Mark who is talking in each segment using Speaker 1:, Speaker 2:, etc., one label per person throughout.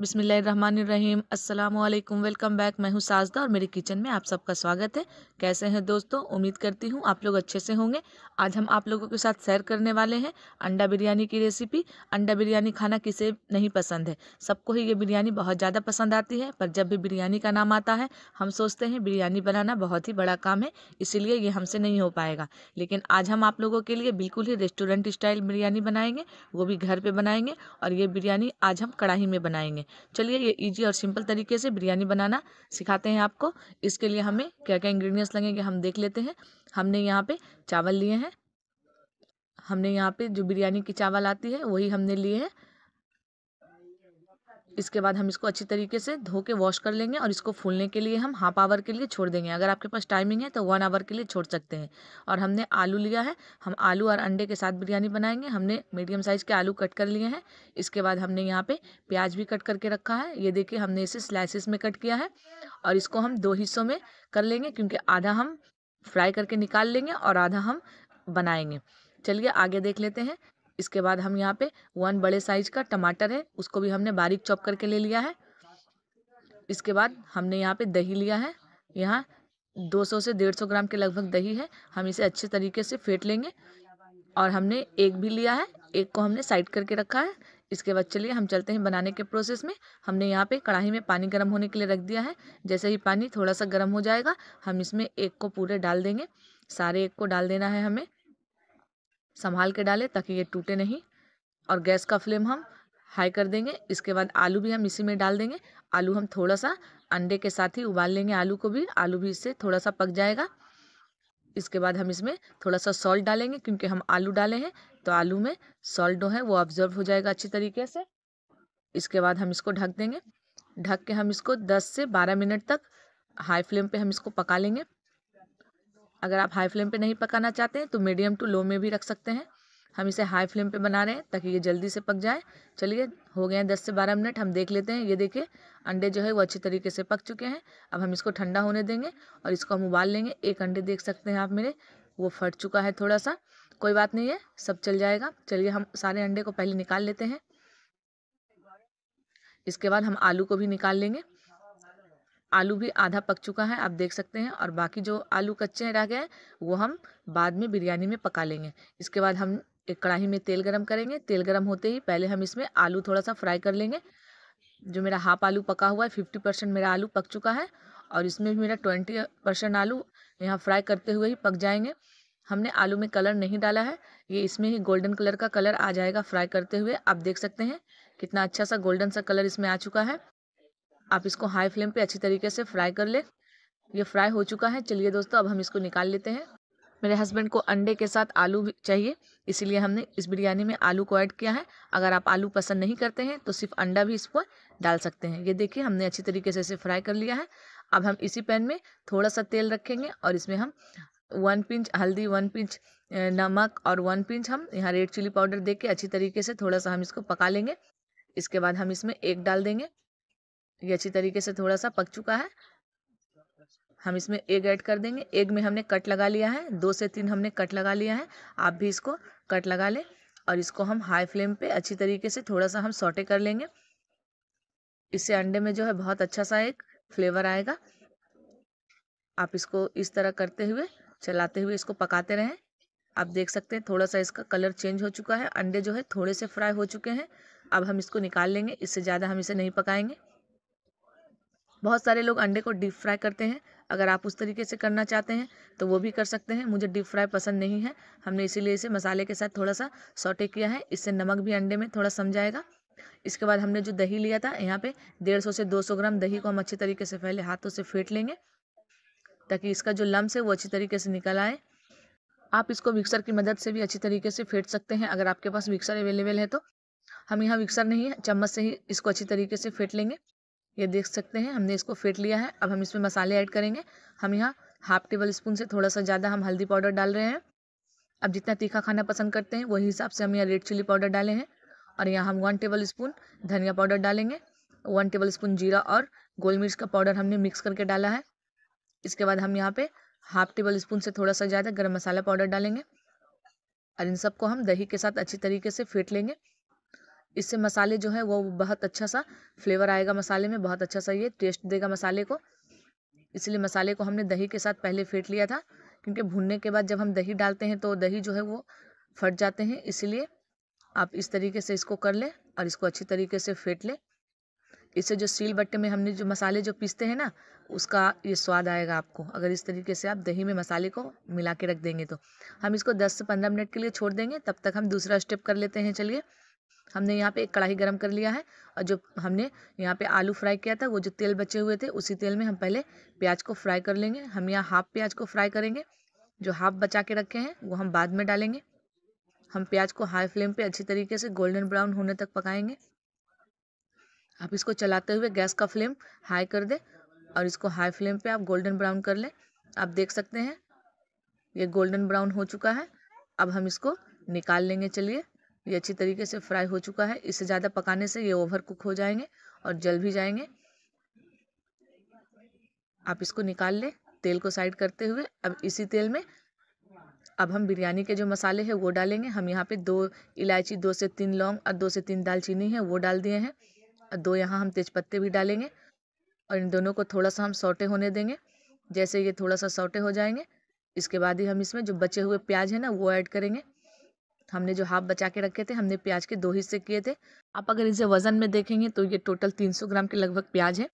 Speaker 1: बिसमीम वालेकुम welcome back. मैं हूँ साजदा और मेरे किचन में आप सबका स्वागत है। कैसे हैं दोस्तों? उम्मीद करती हूँ आप लोग अच्छे से होंगे। आज हम आप लोगों के साथ शेयर करने वाले हैं अंडा बिरयानी की रेसिपी। अंडा बिरयानी खाना किसे नहीं पसंद है? सबको ही ये बिरयानी बहुत ज़्यादा पसंद आती है, पर जब भी बिरयानी का नाम आता है, हम सोचते हैं बिरयानी बनाना बहुत ही बड़ा काम है, इसीलिए ये हमसे नहीं हो पाएगा। लेकिन आज हम आप लोगों के लिए बिल्कुल ही रेस्टोरेंट स्टाइल बिरयानी बनाएँगे, वो भी घर पर बनाएँगे और ये बिरयानी आज हम कढ़ाई में बनाएँगे। चलिए ये इजी और सिंपल तरीके से बिरयानी बनाना सिखाते हैं आपको। इसके लिए हमें क्या क्या इंग्रेडिएंट्स लगेंगे हम देख लेते हैं। हमने यहाँ पे चावल लिए हैं। हमने यहाँ पे जो बिरयानी की चावल आती है, वही हमने लिए हैं। इसके बाद हम इसको अच्छी तरीके से धो के वॉश कर लेंगे और इसको फूलने के लिए हम हाफ़ आवर के लिए छोड़ देंगे। अगर आपके पास टाइमिंग है तो वन आवर के लिए छोड़ सकते हैं। और हमने आलू लिया है, हम आलू और अंडे के साथ बिरयानी बनाएँगे। हमने मीडियम साइज़ के आलू कट कर लिए हैं। इसके बाद हमने यहाँ पे प्याज भी कट करके रखा है। ये देखिए हमने इसे स्लाइसिस में कट किया है और इसको हम दो हिस्सों में कर लेंगे क्योंकि आधा हम फ्राई करके निकाल लेंगे और आधा हम बनाएँगे। चलिए आगे देख लेते हैं। इसके बाद हम यहाँ पे वन बड़े साइज़ का टमाटर है, उसको भी हमने बारीक चॉप करके ले लिया है। इसके बाद हमने यहाँ पे दही लिया है। यहाँ 200 से 150 ग्राम के लगभग दही है, हम इसे अच्छे तरीके से फेंट लेंगे। और हमने एक भी लिया है, एक को हमने साइड करके रखा है। इसके बाद चलिए हम चलते हैं बनाने के प्रोसेस में। हमने यहाँ पे कढ़ाई में पानी गर्म होने के लिए रख दिया है। जैसे ही पानी थोड़ा सा गर्म हो जाएगा, हम इसमें एक को पूरे डाल देंगे। सारे एक को डाल देना है हमें। संभाल के डालें ताकि ये टूटे नहीं। और गैस का फ्लेम हम हाई कर देंगे। इसके बाद आलू भी हम इसी में डाल देंगे। आलू हम थोड़ा सा अंडे के साथ ही उबाल लेंगे आलू को भी। आलू भी इससे थोड़ा सा पक जाएगा। इसके बाद हम इसमें थोड़ा सा सॉल्ट डालेंगे क्योंकि हम आलू डाले हैं। तो आलू में सॉल्ट जो है वो ऑब्ज़र्व हो जाएगा अच्छी तरीके से। इसके बाद हम इसको ढक देंगे। ढक के हम इसको 10 से 12 मिनट तक हाई फ्लेम पे हम इसको पका लेंगे। अगर आप हाई फ्लेम पे नहीं पकाना चाहते हैं तो मीडियम टू लो में भी रख सकते हैं। हम इसे हाई फ्लेम पे बना रहे हैं ताकि ये जल्दी से पक जाए। चलिए, हो गए हैं दस से बारह मिनट, हम देख लेते हैं। ये देखिए, अंडे जो है वो अच्छी तरीके से पक चुके हैं। अब हम इसको ठंडा होने देंगे और इसको हम उबाल लेंगे। एक अंडे देख सकते हैं आप मेरे, वो फट चुका है थोड़ा सा कोई बात नहीं है, सब चल जाएगा। चलिए, हम सारे अंडे को पहले निकाल लेते हैं। इसके बाद हम आलू को भी निकाल लेंगे। आलू भी आधा पक चुका है, आप देख सकते हैं। और बाकी जो आलू कच्चे रह गए वो हम बाद में बिरयानी में पका लेंगे। इसके बाद हम एक कढ़ाई में तेल गरम करेंगे। तेल गरम होते ही पहले हम इसमें आलू थोड़ा सा फ्राई कर लेंगे। जो मेरा हाफ़ आलू पका हुआ है, फिफ्टी परसेंट मेरा आलू पक चुका है। और इसमें भी मेरा ट्वेंटी परसेंट आलू यहाँ फ्राई करते हुए ही पक जाएँगे। हमने आलू में कलर नहीं डाला है। ये इसमें ही गोल्डन कलर का कलर आ जाएगा फ्राई करते हुए। आप देख सकते हैं कितना अच्छा सा गोल्डन सा कलर इसमें आ चुका है। आप इसको हाई फ्लेम पे अच्छी तरीके से फ्राई कर ले। ये फ्राई हो चुका है। चलिए दोस्तों, अब हम इसको निकाल लेते हैं। मेरे हस्बैंड को अंडे के साथ आलू भी चाहिए, इसीलिए हमने इस बिरयानी में आलू को ऐड किया है। अगर आप आलू पसंद नहीं करते हैं तो सिर्फ़ अंडा भी इस पर डाल सकते हैं। ये देखिए, हमने अच्छी तरीके से इसे फ्राई कर लिया है। अब हम इसी पैन में थोड़ा सा तेल रखेंगे और इसमें हम वन पिंच हल्दी वन पिंच नमक और वन पिंच हम यहाँ रेड चिली पाउडर दे के अच्छी तरीके से थोड़ा सा हम इसको पका लेंगे। इसके बाद हम इसमें एक डाल देंगे। ये अच्छी तरीके से थोड़ा सा पक चुका है। हम इसमें एग ऐड कर देंगे। एग में हमने कट लगा लिया है, दो से तीन हमने कट लगा लिया है। आप भी इसको कट लगा लें और इसको हम हाई फ्लेम पे अच्छी तरीके से थोड़ा सा हम सोटे कर लेंगे। इससे अंडे में जो है बहुत अच्छा सा एक फ्लेवर आएगा। आप इसको इस तरह करते हुए, चलाते हुए इसको पकाते रहें। आप देख सकते हैं थोड़ा सा इसका कलर चेंज हो चुका है। अंडे जो है थोड़े से फ्राई हो चुके हैं। अब हम इसको निकाल लेंगे, इससे ज़्यादा हम इसे नहीं पकाएँगे। बहुत सारे लोग अंडे को डीप फ्राई करते हैं। अगर आप उस तरीके से करना चाहते हैं तो वो भी कर सकते हैं। मुझे डीप फ्राई पसंद नहीं है। हमने इसीलिए इसे मसाले के साथ थोड़ा सा सोटे किया है। इससे नमक भी अंडे में थोड़ा समझाएगा। इसके बाद हमने जो दही लिया था, यहाँ पे डेढ़ सौ से दो सौ ग्राम दही को हम अच्छे तरीके से पहले हाथों से फेंट लेंगे, ताकि इसका जो लम्स है वो अच्छी तरीके से निकल आए। आप इसको मिक्सर की मदद से भी अच्छी तरीके से फेंट सकते हैं। अगर आपके पास मिक्सर अवेलेबल है तो। हम यहाँ मिक्सर नहीं है, चम्मच से ही इसको अच्छी तरीके से फेंट लेंगे। ये देख सकते हैं, हमने इसको फेंट लिया है। अब हम इसमें मसाले ऐड करेंगे। हम यहाँ हाफ़ टेबल स्पून से थोड़ा सा ज़्यादा हम हल्दी पाउडर डाल रहे हैं। अब जितना तीखा खाना पसंद करते हैं, वही हिसाब से हम यहाँ रेड चिली पाउडर डाले हैं। और यहाँ हम वन टेबल स्पून धनिया पाउडर डालेंगे। वन टेबल स्पून जीरा और गोल मिर्च का पाउडर हमने मिक्स करके डाला है। इसके बाद हम यहाँ पे हाफ़ टेबल स्पून से थोड़ा सा ज़्यादा गर्म मसाला पाउडर डालेंगे। और इन सबको हम दही के साथ अच्छी तरीके से फेंट लेंगे। इससे मसाले जो है वो बहुत अच्छा सा फ्लेवर आएगा मसाले में, बहुत अच्छा सा ये टेस्ट देगा मसाले को। इसलिए मसाले को हमने दही के साथ पहले फेंट लिया था, क्योंकि भुनने के बाद जब हम दही डालते हैं तो दही जो है वो फट जाते हैं, इसलिए आप इस तरीके से इसको कर लें और इसको अच्छी तरीके से फेंट लें। इससे जो सील बट्टे में हमने जो मसाले जो पीसते हैं ना, उसका ये स्वाद आएगा आपको, अगर इस तरीके से आप दही में मसाले को मिला के रख देंगे तो। हम इसको 10 से 15 मिनट के लिए छोड़ देंगे, तब तक हम दूसरा स्टेप कर लेते हैं, चलिए। हमने यहाँ पे एक कढ़ाई गरम कर लिया है और जो हमने यहाँ पे आलू फ्राई किया था, वो जो तेल बचे हुए थे, उसी तेल में हम पहले प्याज को फ्राई कर लेंगे। हम यहाँ हाफ़ प्याज को फ्राई करेंगे, जो हाफ़ बचा के रखे हैं, वो हम बाद में डालेंगे। हम प्याज को हाई फ्लेम पे अच्छी तरीके से गोल्डन ब्राउन होने तक पकाएँगे। आप इसको चलाते हुए गैस का फ्लेम हाई कर दें और इसको हाई फ्लेम पे आप गोल्डन ब्राउन कर लें। आप देख सकते हैं, ये गोल्डन ब्राउन हो चुका है। अब हम इसको निकाल लेंगे, चलिए। ये अच्छी तरीके से फ्राई हो चुका है। इससे ज़्यादा पकाने से ये ओवर कुक हो जाएँगे और जल भी जाएँगे। आप इसको निकाल लें तेल को साइड करते हुए। अब इसी तेल में अब हम बिरयानी के जो मसाले हैं वो डालेंगे। हम यहाँ पे दो इलायची, दो से तीन लौंग और दो से तीन दालचीनी है, वो डाल दिए हैं। और दो यहाँ हम तेज़पत्ते भी डालेंगे और इन दोनों को थोड़ा सा हम सौटे होने देंगे। जैसे ये थोड़ा सा सौटे हो जाएँगे, इसके बाद ही हम इसमें जो बचे हुए प्याज है ना, वो ऐड करेंगे। हमने जो हाफ़ बचा के रखे थे, हमने प्याज के दो हिस्से किए थे। आप अगर इसे वज़न में देखेंगे तो ये टोटल 300 ग्राम के लगभग प्याज है।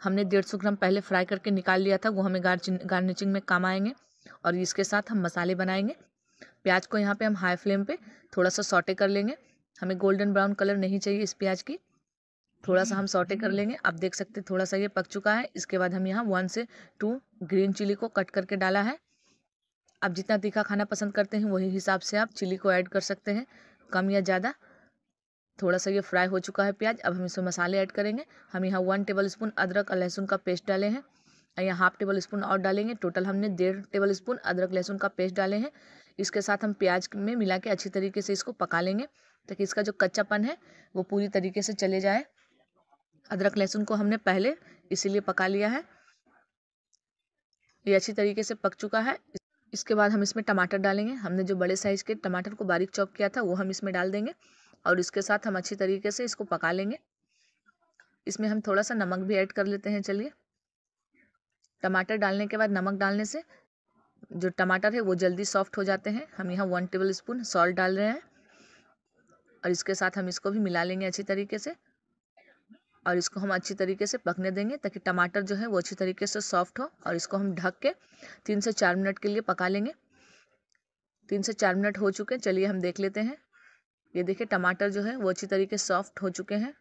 Speaker 1: हमने 150 ग्राम पहले फ्राई करके निकाल लिया था, वो हमें गार्निचिंग में काम आएँगे और इसके साथ हम मसाले बनाएँगे। प्याज को यहाँ पे हम हाई फ्लेम पे थोड़ा सा सॉटे कर लेंगे। हमें गोल्डन ब्राउन कलर नहीं चाहिए इस प्याज की। थोड़ा सा हम सॉटे कर लेंगे। आप देख सकते थोड़ा सा ये पक चुका है। इसके बाद हम यहाँ वन से टू ग्रीन चिली को कट करके डाला है। आप जितना तीखा खाना पसंद करते हैं, वही हिसाब से आप चिली को ऐड कर सकते हैं। कम या ज़्यादा। थोड़ा सा ये फ्राई हो चुका है प्याज। अब हम इसमें मसाले ऐड करेंगे। हम यहाँ वन टेबल स्पून अदरक और लहसुन का पेस्ट डाले हैं। यहाँ हाफ़ टेबल स्पून और डालेंगे। टोटल हमने डेढ़ टेबल स्पून अदरक, लहसुन का पेस्ट डाले हैं। इसके साथ हम प्याज में मिला के अच्छी तरीके से इसको पका लेंगे, ताकि इसका जो कच्चापन है, वो पूरी तरीके से चले जाए। अदरक, लहसुन को हमने पहले इसीलिए पका लिया है। ये अच्छी तरीके से पक चुका है। इसके बाद हम इसमें टमाटर डालेंगे। हमने जो बड़े साइज़ के टमाटर को बारीक चॉप किया था, वो हम इसमें डाल देंगे और इसके साथ हम अच्छी तरीके से इसको पका लेंगे। इसमें हम थोड़ा सा नमक भी ऐड कर लेते हैं, चलिए। टमाटर डालने के बाद नमक डालने से जो टमाटर है, वो जल्दी सॉफ्ट हो जाते हैं। हम यहाँ वन टेबल स्पून सॉल्ट डाल रहे हैं और इसके साथ हम इसको भी मिला लेंगे अच्छी तरीके से। और इसको हम अच्छी तरीके से पकने देंगे ताकि टमाटर जो है वो अच्छी तरीके से सॉफ्ट हो और इसको हम ढक के तीन से चार मिनट के लिए पका लेंगे। तीन से चार मिनट हो चुके हैं, चलिए हम देख लेते हैं। ये देखिए टमाटर जो है वो अच्छी तरीके से सॉफ्ट हो चुके हैं।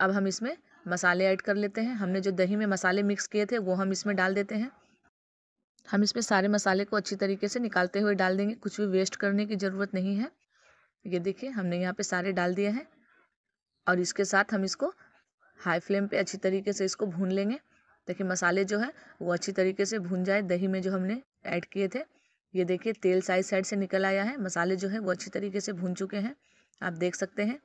Speaker 1: अब हम इसमें मसाले ऐड कर लेते हैं। हमने जो दही में मसाले मिक्स किए थे, वो हम इसमें डाल देते हैं। हम इसमें सारे मसाले को अच्छी तरीके से निकालते हुए डाल देंगे। कुछ भी वेस्ट करने की ज़रूरत नहीं है। ये देखिए हमने यहाँ पे सारे डाल दिए हैं। और इसके साथ हम इसको हाई फ्लेम पे अच्छी तरीके से इसको भून लेंगे। ताकि मसाले जो है, वो अच्छी तरीके से भून जाए। दही में जो हमने ऐड किए थे, ये देखिए तेल साइड साइड से निकल आया है। मसाले जो है, वो अच्छी तरीके से भून चुके हैं। आप देख सकते हैं।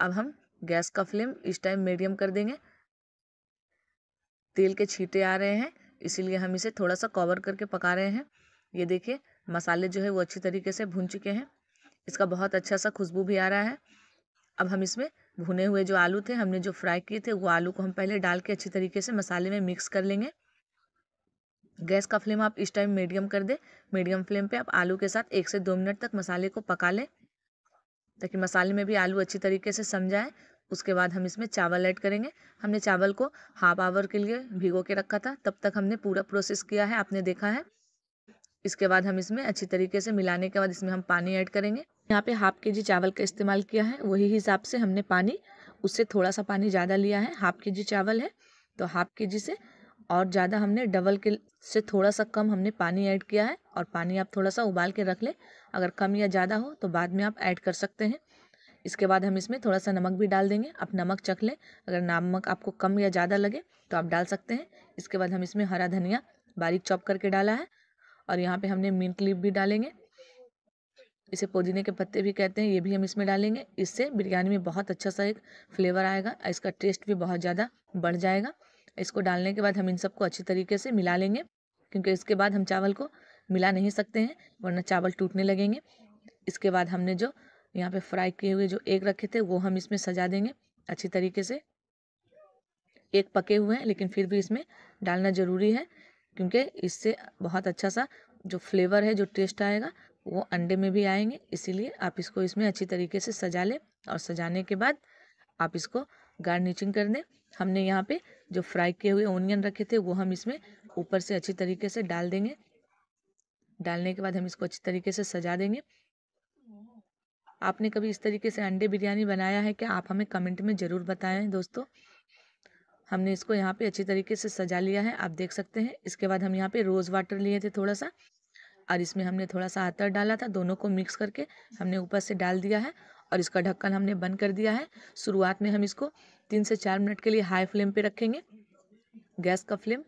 Speaker 1: अब हम गैस का फ्लेम इस टाइम मीडियम कर देंगे। तेल के छींटे आ रहे हैं, इसीलिए हम इसे थोड़ा सा कवर करके पका रहे हैं। ये देखिए, मसाले जो है, वो अच्छी तरीके से भून चुके हैं। इसका बहुत अच्छा सा खुशबू भी आ रहा है। अब हम इसमें भुने हुए जो आलू थे, हमने जो फ्राई किए थे, वो आलू को हम पहले डाल के अच्छी तरीके से मसाले में मिक्स कर लेंगे। गैस का फ्लेम आप इस टाइम मीडियम कर दें। मीडियम फ्लेम पे आप आलू के साथ एक से दो मिनट तक मसाले को पका लें, ताकि मसाले में भी आलू अच्छी तरीके से सम जाए। उसके बाद हम इसमें चावल ऐड करेंगे। हमने चावल को हाफ़ आवर के लिए भिगो के रखा था। तब तक हमने पूरा प्रोसेस किया है, आपने देखा है। इसके बाद हम इसमें अच्छी तरीके से मिलाने के बाद इसमें हम पानी ऐड करेंगे। यहाँ पे हाफ़ के जी चावल का इस्तेमाल किया है, वही हिसाब से हमने पानी, उससे थोड़ा सा पानी ज़्यादा लिया है, हाफ़ के जी चावल है तो हाफ़ के जी से और ज़्यादा हमने डबल के से थोड़ा सा कम हमने पानी ऐड किया है और पानी आप थोड़ा सा उबाल के रख लें, अगर कम या ज़्यादा हो तो बाद में आप ऐड कर सकते हैं। इसके बाद हम इसमें थोड़ा सा नमक भी डाल देंगे, आप नमक चख लें, अगर नमक आपको कम या ज़्यादा लगे तो आप डाल सकते हैं। इसके बाद हम इसमें हरा धनिया बारीक चॉप करके डाला है और यहाँ पे हमने मिंट लीप भी डालेंगे। इसे पुदीने के पत्ते भी कहते हैं, ये भी हम इसमें डालेंगे। इससे बिरयानी में बहुत अच्छा सा एक फ्लेवर आएगा इसका टेस्ट भी बहुत ज़्यादा बढ़ जाएगा। इसको डालने के बाद हम इन सबको अच्छी तरीके से मिला लेंगे, क्योंकि इसके बाद हम चावल को मिला नहीं सकते हैं, वरना चावल टूटने लगेंगे। इसके बाद हमने जो यहाँ पे फ्राई किए हुए जो एग रखे थे, वो हम इसमें सजा देंगे अच्छी तरीके से। एक पके हुए हैं, लेकिन फिर भी इसमें डालना ज़रूरी है। क्योंकि इससे बहुत अच्छा सा जो फ्लेवर है, जो टेस्ट आएगा, वो अंडे में भी आएँगे। इसीलिए आप इसको इसमें अच्छी तरीके से सजा लें और सजाने के बाद आप इसको गार्निशिंग कर दें। हमने यहाँ पे जो फ्राई किए हुए ओनियन रखे थे, वो हम इसमें ऊपर से अच्छी तरीके से डाल देंगे। डालने के बाद हम इसको अच्छी तरीके से सजा देंगे। आपने कभी इस तरीके से अंडे बिरयानी बनाया है क्या? आप हमें कमेंट में ज़रूर बताएँ दोस्तों। हमने इसको यहाँ पे अच्छी तरीके से सजा लिया है, आप देख सकते हैं। इसके बाद हम यहाँ पे रोज़ वाटर लिए थे थोड़ा सा और इसमें हमने थोड़ा सा अतर डाला था, दोनों को मिक्स करके हमने ऊपर से डाल दिया है और इसका ढक्कन हमने बंद कर दिया है। शुरुआत में हम इसको तीन से चार मिनट के लिए हाई फ्लेम पे रखेंगे, गैस का फ्लेम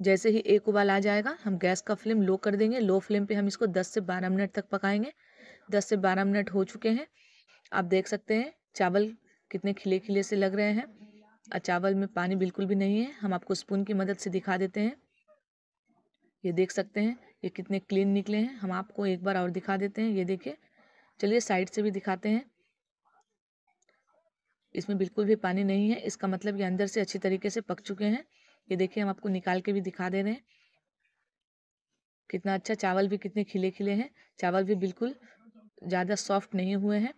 Speaker 1: जैसे ही एक उबाल आ जाएगा, हम गैस का फ्लेम लो कर देंगे। लो फ्लेम पे हम इसको 10 से 12 मिनट तक पकाएँगे। 10 से 12 मिनट हो चुके हैं। आप देख सकते हैं, चावल कितने खिले खिले से लग रहे हैं। चावल में पानी बिल्कुल भी नहीं है। हम आपको स्पून की मदद से दिखा देते हैं। ये देख सकते हैं, ये कितने क्लीन निकले हैं। हम आपको एक बार और दिखा देते हैं। ये देखिए, चलिए साइड से भी दिखाते हैं। इसमें बिल्कुल भी पानी नहीं है। इसका मतलब ये अंदर से अच्छी तरीके से पक चुके हैं। ये देखिए, हम आपको निकाल के भी दिखा दे रहे हैं। कितना अच्छा चावल भी कितने खिले खिले हैं। चावल भी बिल्कुल ज़्यादा सॉफ्ट नहीं हुए हैं।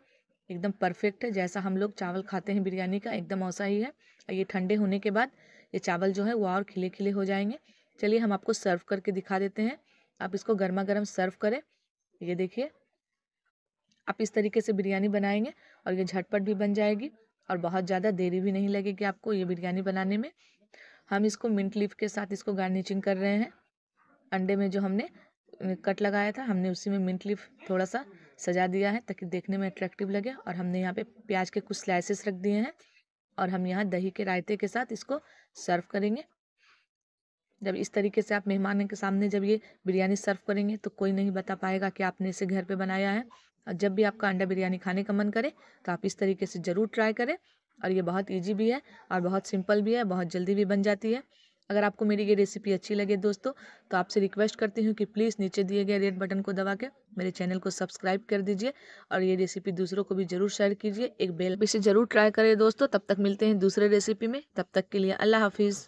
Speaker 1: एकदम परफेक्ट है, जैसा हम लोग चावल खाते हैं बिरयानी का, एकदम ऐसा ही है। और ये ठंडे होने के बाद ये चावल जो है वो और खिले खिले हो जाएँगे। चलिए हम आपको सर्व करके दिखा देते हैं। आप इसको गर्मा गर्म सर्व करें। ये देखिए, आप इस तरीके से बिरयानी बनाएँगे और ये झटपट भी बन जाएगी और बहुत ज़्यादा देरी भी नहीं लगेगी आपको ये बिरयानी बनाने में। हम इसको मिंट लीफ के साथ इसको गार्निशिंग कर रहे हैं। अंडे में जो हमने कट लगाया था, हमने उसी में मिंट लीफ थोड़ा सा सजा दिया है ताकि देखने में अट्रैक्टिव लगे और हमने यहाँ पे प्याज के कुछ स्लाइसेस रख दिए हैं और हम यहाँ दही के रायते के साथ इसको सर्व करेंगे। जब इस तरीके से आप मेहमान के सामने जब ये बिरयानी सर्व करेंगे तो कोई नहीं बता पाएगा कि आपने इसे घर पे बनाया है। और जब भी आपका अंडा बिरयानी खाने का मन करे तो आप इस तरीके से ज़रूर ट्राई करें और ये बहुत ईजी भी है और बहुत सिंपल भी है, बहुत जल्दी भी बन जाती है। अगर आपको मेरी ये रेसिपी अच्छी लगे दोस्तों तो आपसे रिक्वेस्ट करती हूँ कि प्लीज़ नीचे दिए गए रेड बटन को दबा के मेरे चैनल को सब्सक्राइब कर दीजिए और ये रेसिपी दूसरों को भी ज़रूर शेयर कीजिए। एक बेल पे से ज़रूर ट्राई करें दोस्तों। तब तक मिलते हैं दूसरे रेसिपी में। तब तक के लिए अल्लाह हाफिज़।